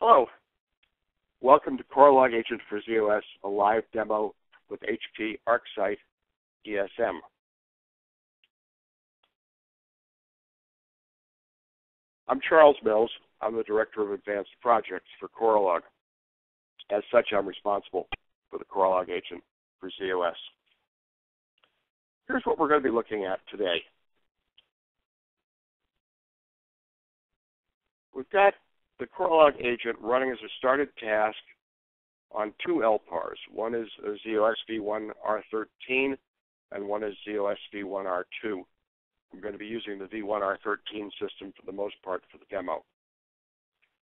Hello. Welcome to CorreLog Agent for z/OS, a live demo with HP ArcSight ESM. I'm Charles Mills. I'm the Director of Advanced Projects for CorreLog. As such, I'm responsible for the CorreLog Agent for z/OS. Here's what we're going to be looking at today. We've got the CorreLog agent running as a started task on two LPARs. One is z/OS v1r13 and one is z/OS v1r2. I'm going to be using the v1r13 system for the most part for the demo.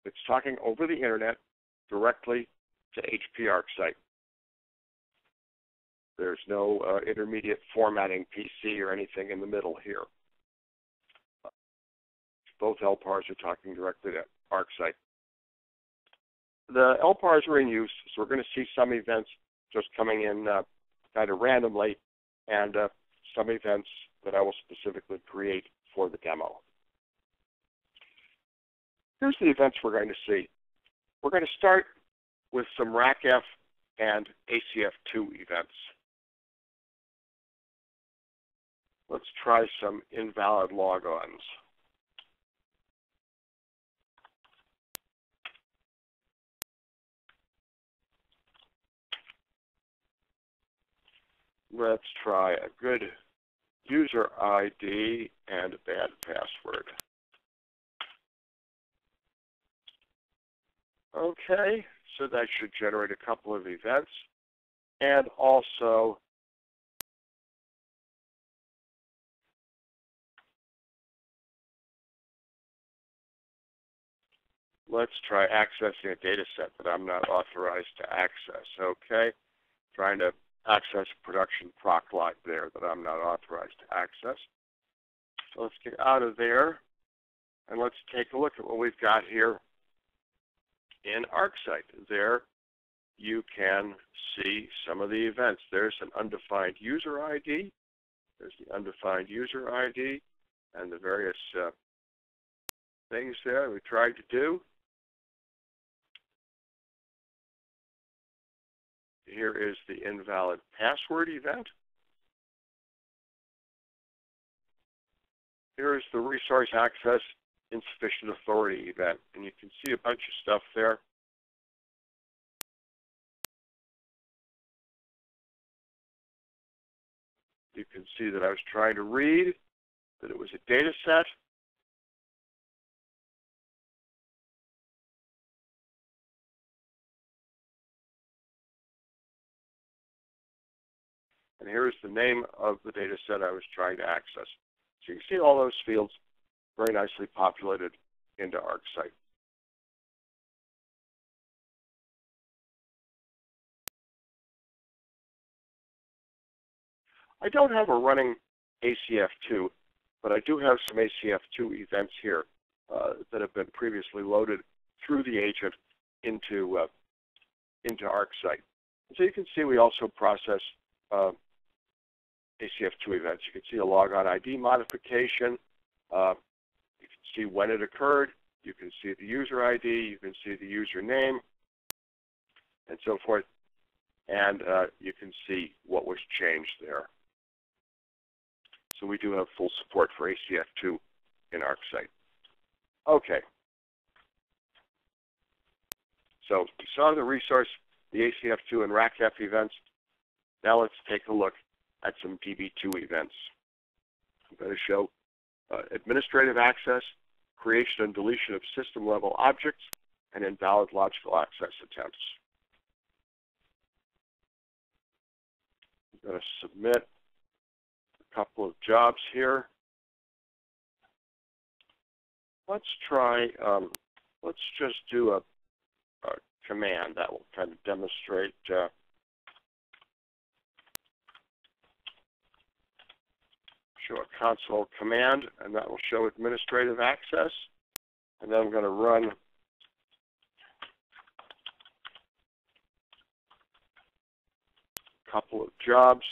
It's talking over the internet directly to HP ArcSight. There's no uh, intermediate formatting PC or anything in the middle here. Both LPARs are talking directly to ArcSight. The LPARs are in use, so we're going to see some events just coming in uh, kind of randomly, and uh, some events that I will specifically create for the demo. Here's the events we're going to see. We're going to start with some RACF and ACF2 events. Let's try some invalid logons. Let's try a good user ID and a bad password. Okay, so that should generate a couple of events. And also, let's try accessing a data set that I'm not authorized to access. Okay, trying to access production proc log there that I'm not authorized to access. So let's get out of there and let's take a look at what we've got here in ArcSight. There you can see some of the events. There's an undefined user ID. There's the undefined user ID and the various uh, things there we tried to do. Here is the invalid password event. Here is the resource access insufficient authority event. And you can see a bunch of stuff there. You can see that I was trying to read, that it was a data set, And here's the name of the data set I was trying to access. So you can see all those fields very nicely populated into ArcSight. I don't have a running ACF2, but I do have some ACF2 events here uh, that have been previously loaded through the agent into uh, into ArcSight. So you can see we also process uh, ACF2 events. You can see a logon ID modification. Uh, you can see when it occurred. You can see the user ID. You can see the username, and so forth. And uh, you can see what was changed there. So we do have full support for ACF2 in ArcSight. Okay. So we saw the resource, the ACF2 and RACF events. Now let's take a look at some DB2 events. I'm going to show uh, administrative access, creation and deletion of system-level objects, and invalid logical access attempts. I'm going to submit a couple of jobs here. Let's try, um, let's just do a, a, command that will kind of demonstrate uh, show a console command, and that will show administrative access. And then I'm going to run a couple of jobs.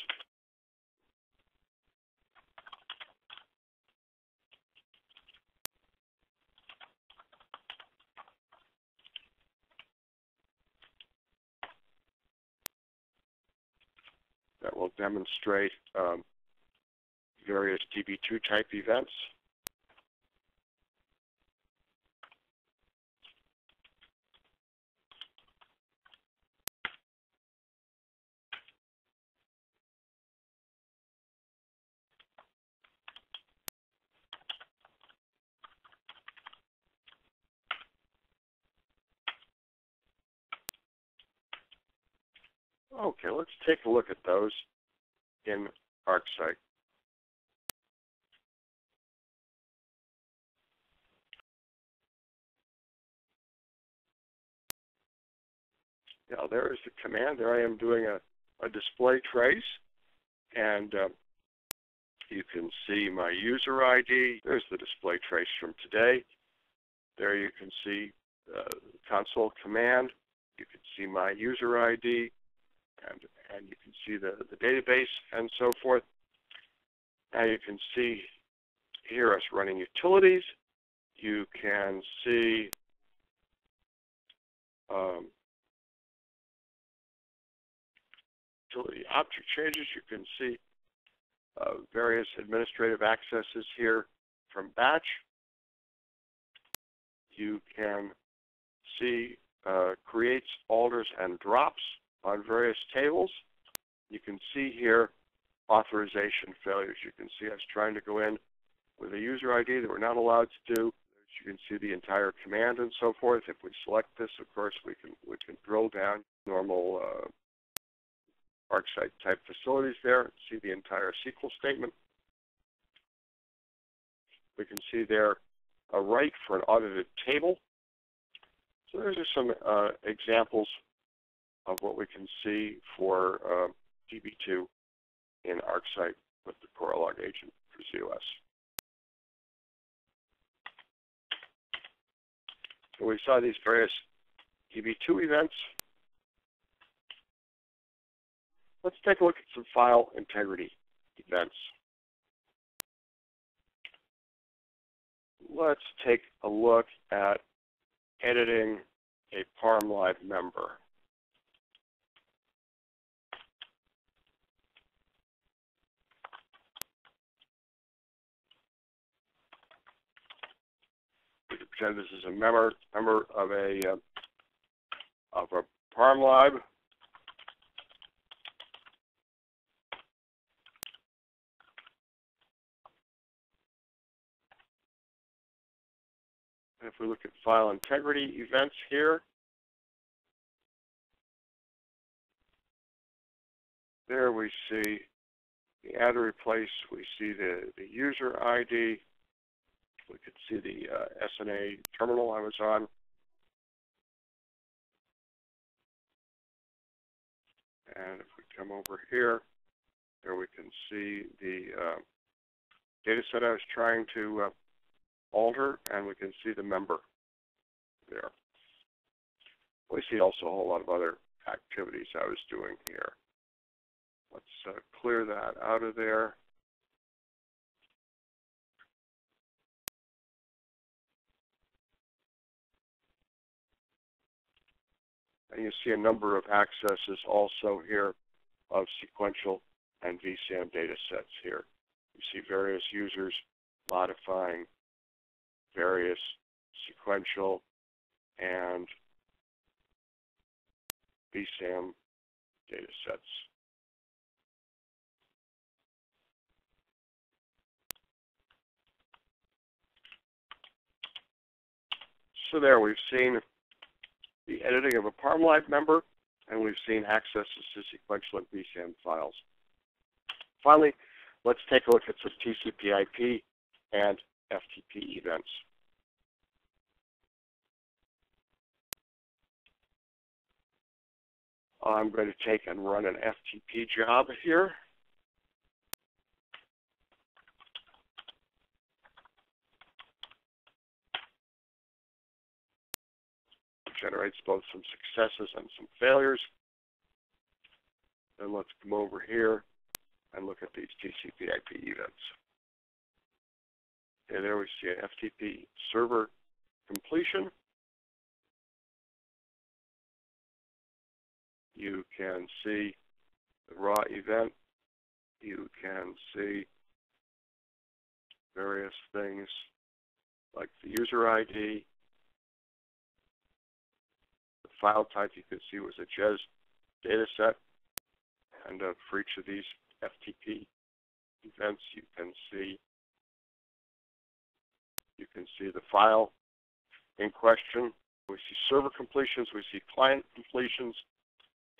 that will demonstrate um, various DB2 type events. Okay, let's take a look at those in ArcSight. Now there is the command. There I am doing a, a display trace, and uh, you can see my user ID. There's the display trace from today. There you can see uh, console command. You can see my user ID, and, and you can see the, the database and so forth. Now you can see here us running utilities. You can see um, utility object changes. You can see uh, various administrative accesses here from batch. You can see uh, creates, alters, and drops on various tables. You can see here authorization failures. You can see us trying to go in with a user ID that we're not allowed to do. You can see the entire command and so forth. If we select this, of course, we can we can drill down normal uh, ArcSight type facilities there, see the entire SQL statement. We can see there a write for an audited table. So those are some uh, examples of what we can see for uh, DB2 in ArcSight with the CorreLog agent for z/OS. So we saw these various DB2 events Let's take a look at some file integrity events. Let's take a look at editing a PARMLIB member. We can pretend this is a member member of a uh, of a PARMLIB if we look at file integrity events here, there we see the add or replace, we see the, the user ID, we could see the uh, SNA terminal I was on. And if we come over here, there we can see the uh, data set I was trying to uh, alter, and we can see the member there. We see also a whole lot of other activities I was doing here. Let's uh, clear that out of there. And you see a number of accesses also here of sequential and VSAM data sets here. You see various users modifying various sequential and VSAM data sets. So there we've seen the editing of a PARMLIB member, and we've seen accesses to sequential and VSAM files. Finally, let's take a look at some TCP IP and FTP events. I'm going to take and run an FTP job here. generates both some successes and some failures. Then let's come over here and look at these TCP IP events. And there we see an FTP server completion. You can see the raw event you can see various things like the user ID, the file type you can see was a JES dataset, and uh, for each of these FTP events you can see you can see the file in question. We see server completions, we see client completions,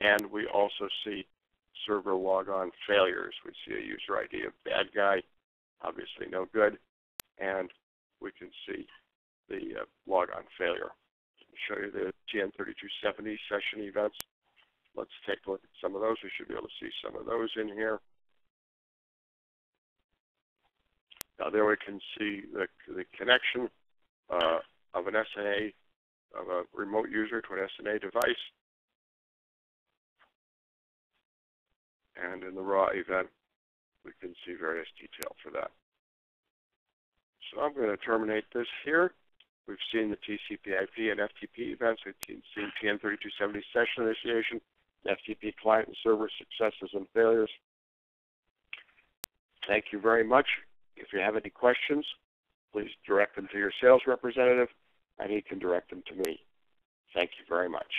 and we also see server logon failures. We see a user ID of bad guy, obviously no good, and we can see the uh, logon failure. I'll show you the TN3270 session events. Let's take a look at some of those. We should be able to see some of those in here. Now there we can see the, the connection uh, of an SNA, of a remote user to an SNA device. And in the raw event, we can see various detail for that. So I'm going to terminate this here. We've seen the TCP/IP and FTP events. We've seen TN3270 session initiation, FTP client and server successes and failures. Thank you very much. If you have any questions, please direct them to your sales representative, and he can direct them to me. Thank you very much.